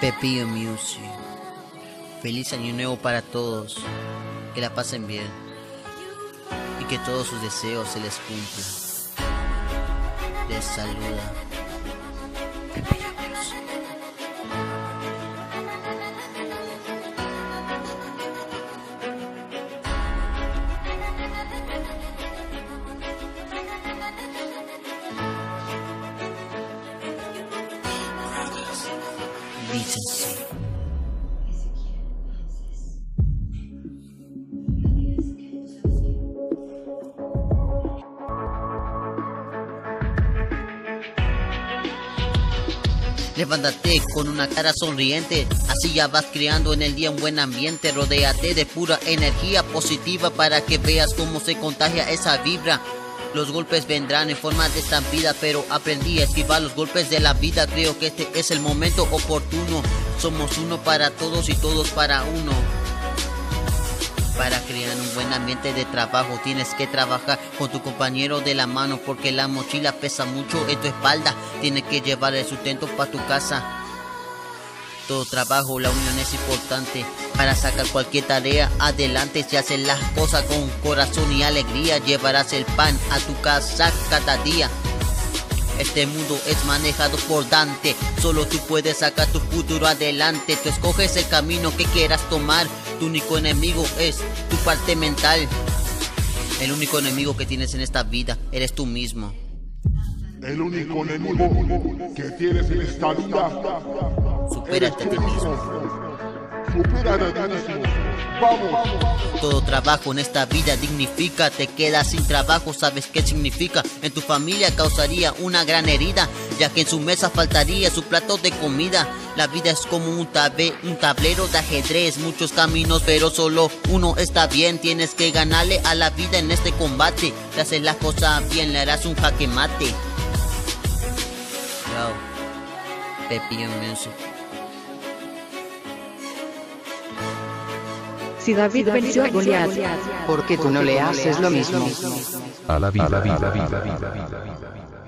Pepillo Music. Feliz año nuevo para todos. Que la pasen bien. Y que todos sus deseos se les cumplan. Les saluda. Levántate con una cara sonriente, así ya vas creando en el día un buen ambiente. Rodéate de pura energía positiva para que veas cómo se contagia esa vibra. Los golpes vendrán en forma de estampida, pero aprendí a esquivar los golpes de la vida. Creo que este es el momento oportuno. Somos uno para todos y todos para uno. Para crear un buen ambiente de trabajo tienes que trabajar con tu compañero de la mano porque la mochila pesa mucho en tu espalda. Tienes que llevar el sustento para tu casa. Todo trabajo, la unión es importante para sacar cualquier tarea adelante. Si haces las cosas con corazón y alegría, llevarás el pan a tu casa cada día. Este mundo es manejado por Dante, solo tú puedes sacar tu futuro adelante. Tú escoges el camino que quieras tomar, tu único enemigo es tu parte mental. El único enemigo que tienes en esta vida eres tú mismo. El único enemigo que tienes en esta vida. Supérate a ti mismo. Supérate a ti mismo. Vamos. Todo trabajo en esta vida dignifica, te quedas sin trabajo, ¿sabes qué significa? En tu familia causaría una gran herida, ya que en su mesa faltaría su plato de comida. La vida es como un, tabe- un tablero de ajedrez, muchos caminos, pero solo uno está bien. Tienes que ganarle a la vida en este combate. Si haces las cosas bien, le harás un jaque mate. Yo, Pepillo Music. Si David venció a Goliat, ¿Por qué tú no le haces lo mismo? a la vida, vida, vida, vida, vida, vida.